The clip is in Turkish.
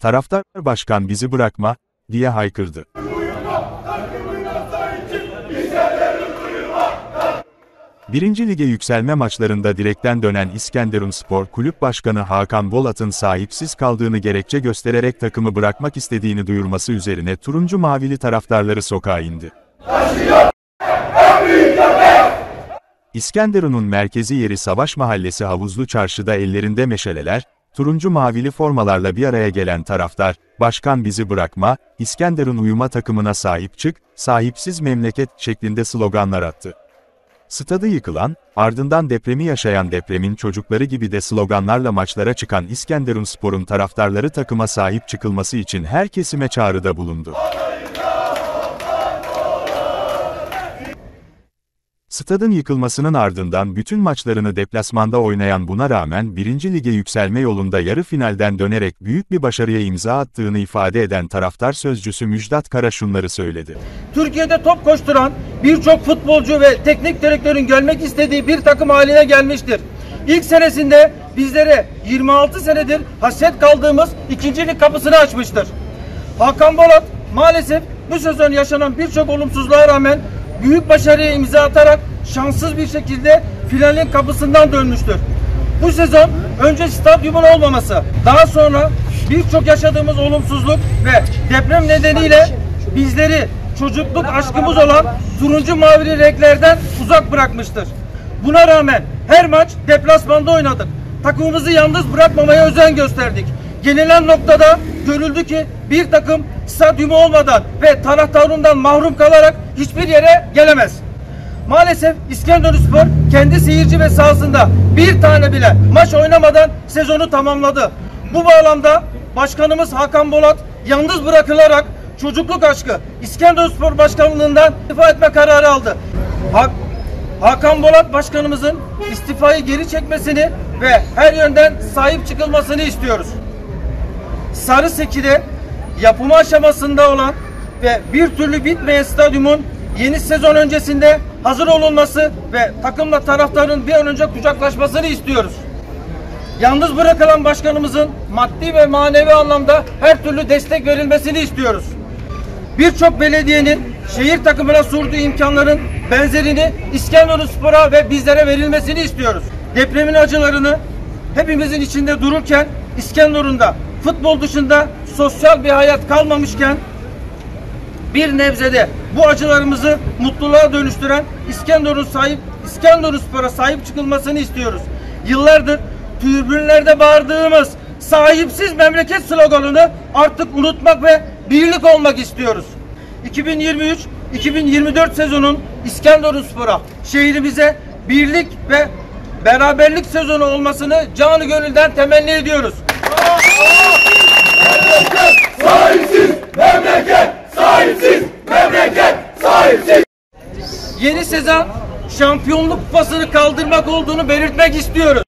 taraftar başkan bizi bırakma, diye haykırdı. Birinci lige yükselme maçlarında direkten dönen İskenderun Spor Kulüp Başkanı Hakan Bolat'ın sahipsiz kaldığını gerekçe göstererek takımı bırakmak istediğini duyurması üzerine turuncu mavili taraftarları sokağa indi. İskenderun'un merkezi yeri Savaş Mahallesi Havuzlu Çarşı'da ellerinde meşaleler, turuncu mavili formalarla bir araya gelen taraftar, başkan bizi bırakma, İskenderun uyuma takımına sahip çık, sahipsiz memleket şeklinde sloganlar attı. Stadı yıkılan, ardından depremi yaşayan depremin çocukları gibi de sloganlarla maçlara çıkan İskenderun Spor'un taraftarları takıma sahip çıkılması için her kesime çağrıda bulundu. Stadın yıkılmasının ardından bütün maçlarını deplasmanda oynayan buna rağmen 1. Lige yükselme yolunda yarı finalden dönerek büyük bir başarıya imza attığını ifade eden taraftar sözcüsü Müjdat Kara şunları söyledi. Türkiye'de top koşturan birçok futbolcu ve teknik direktörün gelmek istediği bir takım haline gelmiştir. İlk senesinde bizlere 26 senedir hasret kaldığımız ikincilik kapısını açmıştır. Hakan Bolat maalesef bu sezon yaşanan birçok olumsuzluğa rağmen büyük başarıya imza atarak şanssız bir şekilde finalin kapısından dönmüştür. Bu sezon önce stadyumun olmaması, daha sonra birçok yaşadığımız olumsuzluk ve deprem nedeniyle bizleri çocukluk aşkımız olan turuncu mavili renklerden uzak bırakmıştır. Buna rağmen her maç deplasmanda oynadık. Takımımızı yalnız bırakmamaya özen gösterdik. Gelinen noktada görüldü ki bir takım stadyumu olmadan ve taraftarından mahrum kalarak hiçbir yere gelemez. Maalesef İskenderunspor kendi seyirci ve sahasında bir tane bile maç oynamadan sezonu tamamladı. Bu bağlamda başkanımız Hakan Bolat yalnız bırakılarak çocukluk aşkı İskenderunspor başkanlığından istifa etme kararı aldı. Hak, Hakan Bolat başkanımızın istifayı geri çekmesini ve her yönden sahip çıkılmasını istiyoruz. Sarı Seki'de yapımı aşamasında olan ve bir türlü bitmeyen stadyumun yeni sezon öncesinde hazır olunması ve takımla taraftarın bir an önce kucaklaşmasını istiyoruz. Yalnız bırakılan başkanımızın maddi ve manevi anlamda her türlü destek verilmesini istiyoruz. Birçok belediyenin şehir takımına sunduğu imkanların benzerini İskenderunspor'a ve bizlere verilmesini istiyoruz. Depremin acılarını hepimizin içinde dururken İskenderun'da futbol dışında sosyal bir hayat kalmamışken bir nebzede bu acılarımızı mutluluğa dönüştüren İskenderun sahip İskenderunspor'a sahip çıkılmasını istiyoruz. Yıllardır tribünlerde bağırdığımız sahipsiz memleket sloganını artık unutmak ve birlik olmak istiyoruz. 2023-2024 sezonun İskenderunspor'a, şehrimize birlik ve beraberlik sezonu olmasını canı gönülden temenni ediyoruz. Sahipsiz memleket, sahipsiz memleket, sahipsiz. Yeni sezon şampiyonluk kupasını kaldırmak olduğunu belirtmek istiyoruz.